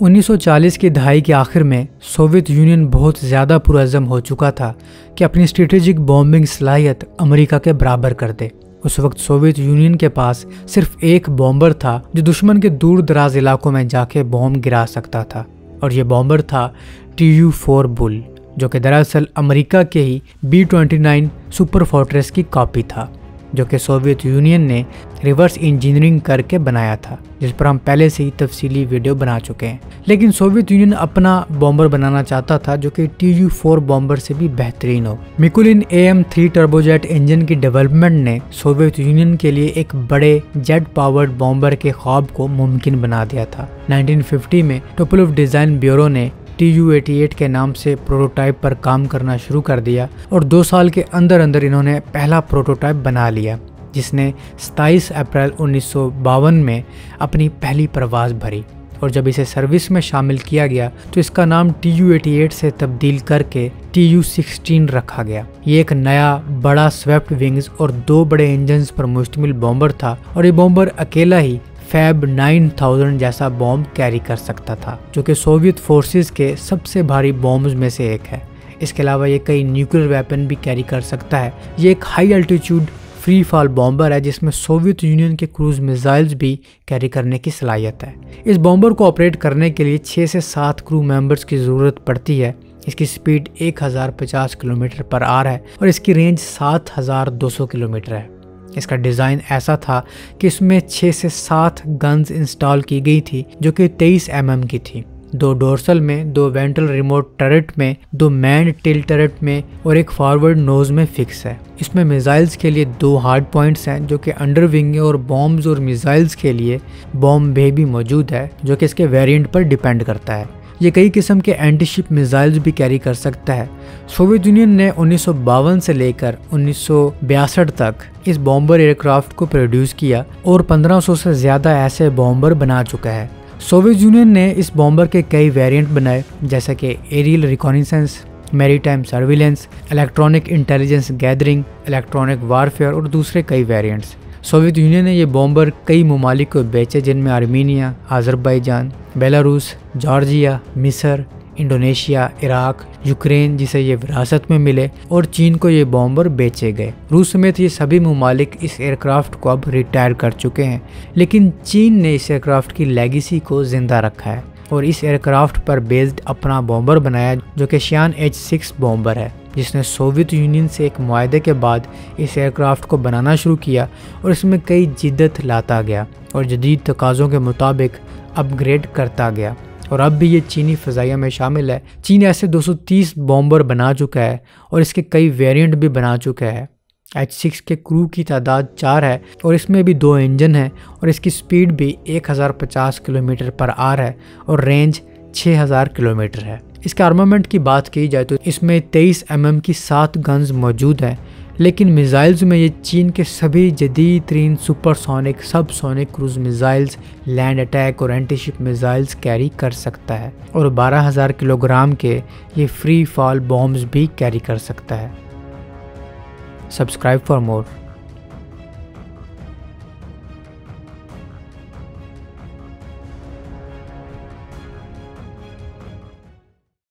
1940 की दहाई के आखिर में सोवियत यूनियन बहुत ज़्यादा पुरज़म हो चुका था कि अपनी स्ट्रेटेजिक बॉम्बिंग सलाहियत अमेरिका के बराबर कर दे। उस वक्त सोवियत यूनियन के पास सिर्फ़ एक बॉम्बर था जो दुश्मन के दूर दराज इलाकों में जाके बॉम्ब गिरा सकता था। और ये बॉम्बर था टी यू फोर बुल जो कि दरअसल अमेरिका के ही B twenty nine super fortress की कॉपी था। जो कि सोवियत यूनियन ने रिवर्स इंजीनियरिंग करके बनाया था, जिस पर हम पहले से ही तफसीली वीडियो बना चुके हैं। लेकिन सोवियत यूनियन अपना बॉम्बर बनाना चाहता था, जो कि टी यू फोर बॉम्बर से भी बेहतरीन हो। Mikulin A M three turbojet engine की डेवलपमेंट ने सोवियत यूनियन के लिए एक बड़े जेट पावर्ड बॉम्बर के ख्वाब को मुमकिन बना दिया था। 1950 में टोपलोव डिज़ाइन ब्यूरो ने टी यू एटी एट के नाम से प्रोटोटाइप पर काम करना शुरू कर दिया और दो साल के अंदर अंदर इन्होंने पहला प्रोटोटाइप बना लिया, जिसने 27 अप्रैल उन्नीस सौ बावन में अपनी पहली प्रवास भरी और जब इसे सर्विस में शामिल किया गया तो इसका नाम टी यू एटी एट से तब्दील करके टी यू सिक्सटीन रखा गया। ये एक नया, बड़ा स्वेप्ट विंग्स और दो बड़े इंजन पर मुश्तमिल बॉम्बर था और ये बॉम्बर अकेला ही फैब 9000 जैसा बॉम्ब कैरी कर सकता था, जो कि सोवियत फोर्सेस के सबसे भारी बॉम्ब्स में से एक है। इसके अलावा ये कई न्यूक्लियर वेपन भी कैरी कर सकता है। ये एक high altitude free fall bomber है, जिसमें सोवियत यूनियन के क्रूज मिसाइल्स भी कैरी करने की सलाहियत है। इस बॉम्बर को ऑपरेट करने के लिए छः से सात क्रू मेंबर्स की ज़रूरत पड़ती है। इसकी स्पीड 1050 किलोमीटर पर आर है और इसकी रेंज 7200 किलोमीटर है। इसका डिज़ाइन ऐसा था कि इसमें छः से सात गन्स इंस्टॉल की गई थी, जो कि 23 एम mm की थी। दो डोर्सल में, दो वेंटल रिमोट टरेट में, दो मैंड टिल टरेट में और एक फॉरवर्ड नोज़ में फिक्स है। इसमें मिसाइल्स के लिए दो हार्ड पॉइंट्स हैं, जो कि अंडर विंग और बॉम्ब्स और मिसाइल्स के लिए बॉम्ब भी मौजूद है, जो कि इसके वेरिएंट पर डिपेंड करता है। ये कई किस्म के एंटी शिप मिसाइल्स भी कैरी कर सकता है। सोवियत यूनियन ने उन्नीस सौ बावन से लेकर उन्नीस तक इस बॉम्बर एयरक्राफ्ट को प्रोड्यूस किया और 1500 से ज़्यादा ऐसे बॉम्बर बना चुका है। सोवियत यूनियन ने इस बॉम्बर के कई वेरिएंट बनाए, जैसे कि aerial reconnaissance maritime surveillance electronic intelligence gathering electronic warfare और दूसरे कई वेरिएंट्स सोवियत यूनियन ने ये बॉम्बर कई ममालिक को बेचे, जिनमें आर्मीनिया आज़रबाईजान बेलारूस, जॉर्जिया, मिस्र, इंडोनेशिया, इराक, यूक्रेन जिसे ये विरासत में मिले और चीन को ये बॉम्बर बेचे गए। रूस समेत ये सभी ममालिक इस एयरक्राफ्ट को अब रिटायर कर चुके हैं, लेकिन चीन ने इस एयरक्राफ्ट की लेगेसी को ज़िंदा रखा है और इस एयरक्राफ्ट पर बेस्ड अपना बॉम्बर बनाया, जो कि शियान एच सिक्स बॉम्बर है। जिसने सोवियत यूनियन से एक माहे के बाद इस एयरक्राफ्ट को बनाना शुरू किया और इसमें कई जिद्दत लाता गया और जदीद तकाज़ों के मुताबिक अपग्रेड करता गया। और अब भी ये चीनी फ़जाइया में शामिल है। चीन ऐसे 230 बॉम्बर बना चुका है और इसके कई वेरिएंट भी बना चुका है। एच सिक्स के क्रू की तादाद चार है और इसमें भी दो इंजन हैं और इसकी स्पीड भी 1050 किलोमीटर पर आर है और रेंज 6000 किलोमीटर है। इसके आर्मामेंट की बात की जाए तो इसमें 23 एम mm की सात गन्स मौजूद हैं। लेकिन मिज़ाइल्स में ये चीन के सभी जदीद तरीन supersonic subsonic cruise missiles land attack और एंटीशिप मिज़ाइल्स कैरी कर सकता है। और 12,000 किलोग्राम के ये फ्री फॉल बॉम्ब्स भी कैरी कर सकता है। Subscribe for more